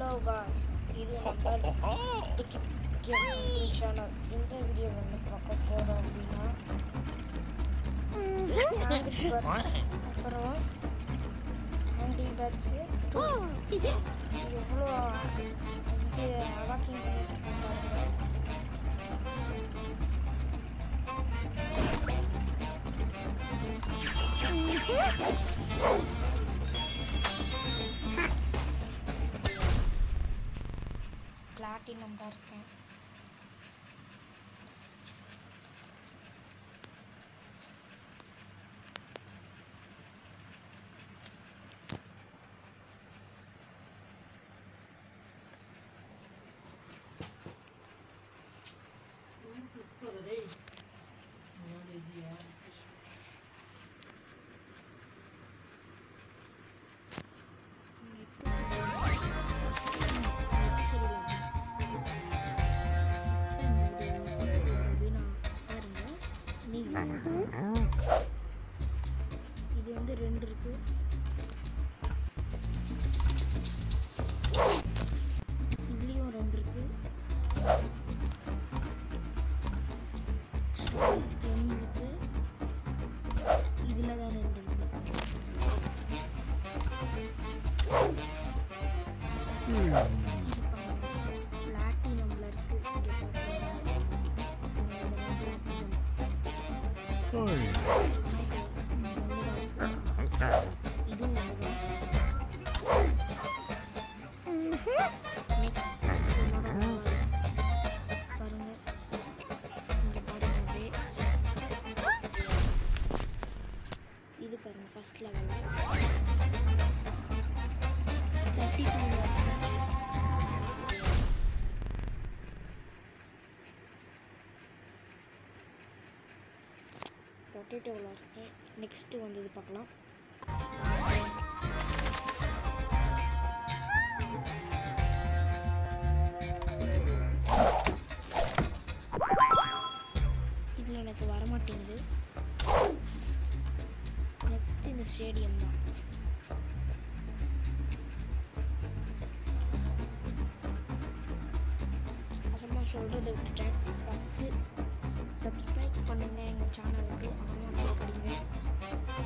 Hello guys இது நம்ம games channel இந்த வீடியோ வந்து பார்க்க போகிறோம் அப்படின்னா அப்புறம் ஆங்கிரி எவ்வளோ இது அவாக்கிங் பண்ணி வச்சுருக்கோம் இது வந்து ரெண்டு இருக்கு. இதுலேயும் ரெண்டு இருக்கு. ஒன்று இருக்கு. இதில் தான் ரெண்டு இருக்கு. இது Sorry. பொட்டேட்டோ விளாட்றேன். நெக்ஸ்ட்டு வந்து இது பார்க்கலாம். இதில் எனக்கு வரமாட்டேங்குது. நெக்ஸ்ட் இந்த ஸ்டேடியம் தான். அப்புறமா சொல்கிறத விட்டுட்டேன். ஃபஸ்ட்டு சப்ஸ்கிரைப் பண்ணுங்கள் எங்கள் சேனலுக்கு லைக் அடிங்க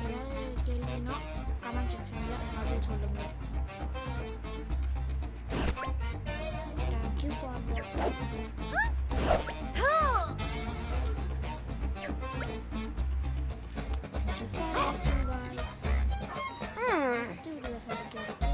ஏதாவது கேள்வினா கமெண்ட் செக்ஷனில் பதில் சொல்லுங்கள் thank you for thank you for வாட்சிங் காய்ஸ் நெக்ஸ்ட் வீடியோ சந்திக்கிறேன்